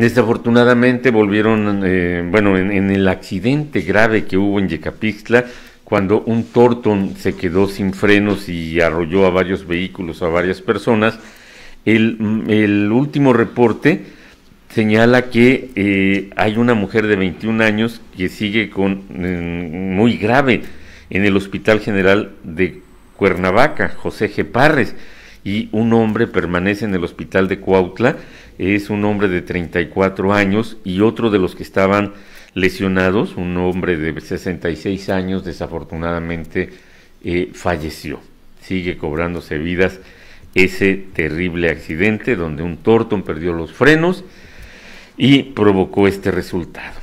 Desafortunadamente volvieron, eh, bueno, en, el accidente grave que hubo en Yecapixtla, cuando un Torton se quedó sin frenos y arrolló a varios vehículos, a varias personas, el, último reporte señala que eh, hay una mujer de 21 años que sigue con muy grave en el Hospital General de Cuernavaca, José G. Parres, y un hombre permanece en el Hospital de Cuautla es un hombre de 34 años y otro de los que estaban lesionados, un hombre de 66 años, desafortunadamente eh, falleció. Sigue cobrándose vidas ese terrible accidente donde un Torton perdió los frenos y provocó este resultado.